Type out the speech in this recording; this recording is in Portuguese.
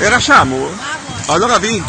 Era Samu? Allora vinto.